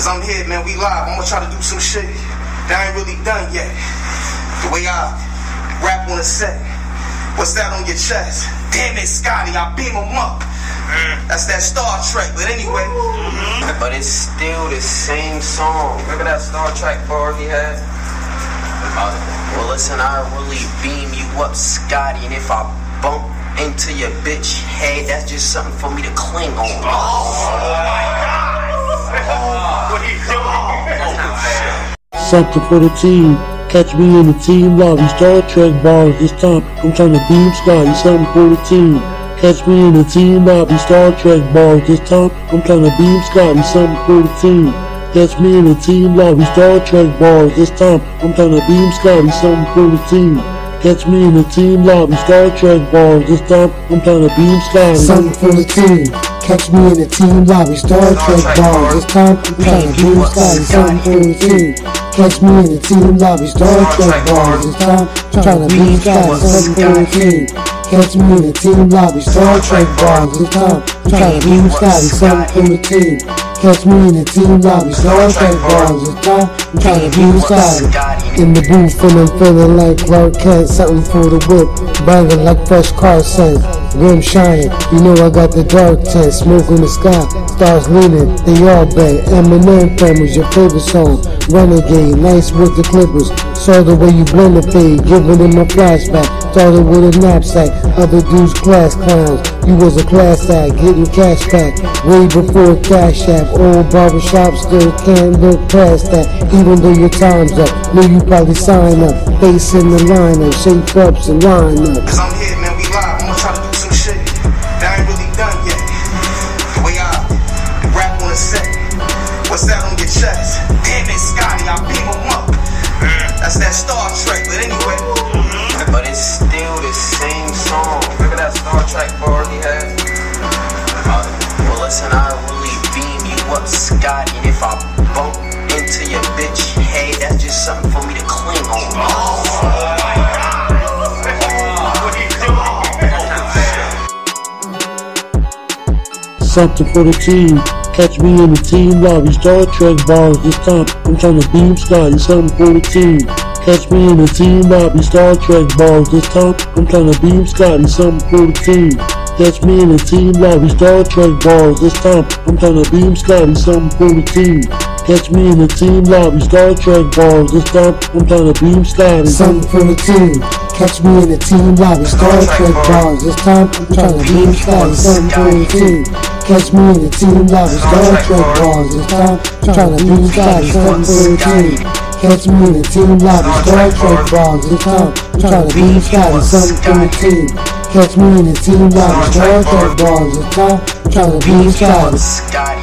Cause I'm here, man, we live. I'm gonna try to do some shit that I ain't really done yet. The way I rap on a set. What's that on your chest? Damn it, Scotty, I beam him up. Mm. That's that Star Trek, but anyway. Mm-hmm. But it's still the same song. Remember that Star Trek bar he had? Well, listen, I really beam you up, Scotty, and if I bump into your bitch head, that's just something for me to cling on. What Something for the team. Catch me in the team lobby. Star Trek bars this time. I'm trying to beam Scotty. Something for the team. Catch me in the team lobby. Star Trek bars this time. I'm trying to beam Scotty. Something for the team. Catch me in the team lobby. Star Trek bars this time. I'm trying to beam Scotty. Something for the team. Catch me in the team lobby. Star Trek bars this time. I'm trying to beam Scotty. Something for the team. Catch me in the team lobby, Star Trek bar. This time I'm trying to beam Scotty. Something for the team. Catch me in the team lobby, Star Trek bars. This time I'm trying to beam Scotty. Something for the team. Catch me in the team lobby, Star Trek bars. This time I'm trying to beam Scotty. Something for the team. Catch me in the team lobby, Star Trek bars. This time I'm trying to beam Scotty. In the booth, feeling, feeling like Clark Kent, something for the whip, banging like fresh car scent. Rim shining, you know I got the dark tint, smoke in the sky, stars leaning, they all bet. Eminem famous, your favorite song, Renegade, nice with the clippers. Saw the way you blend the fade, giving them a flashback. Started with a knapsack, other dudes class clowns. You was a class act, getting cash back. Way before Cash App, old barbershop still can't look past that. Even though your time's up, know you probably sign up. Face in the lineup, shape ups and lineups. Cause What's that on your chest? Damn it, Scotty, I beam him up. That's that Star Trek, but anyway. Mm-hmm. But it's still the same song. Remember that Star Trek bar he had? Uh, well, listen, I really beam you up, Scotty, and if I bump into your bitch head, that's just something for me to cling on. Oh, what? Something for the team. Catch me in the team lobby. Star Trek bars this time. I'm trying to beam Scotty. Something for the team. Catch me in the team lobby. Star Trek bars this time. I'm trying to beam Scotty. Something for the team. Catch me in the team lobby. Star Trek bars this time. I'm trying to beam Scotty. Something for the team. Catch me in the team lobby. Star Trek bars this time. I'm trying to beam Scotty. Something for the team. Catch me in the team lobby, Star Trek bars. This time I'm trying to beam Scotty. Something for the team. Catch me in the team lobby, Star Trek bars. This time I'm trying to beam Scotty. Something for the team. Catch me in the team lobby, Star Trek bars. This time I'm trying to beam Scotty. Something for the team. Catch me in the team lobby, Star Trek bars. This time I'm trying to beam Scotty. Scotty.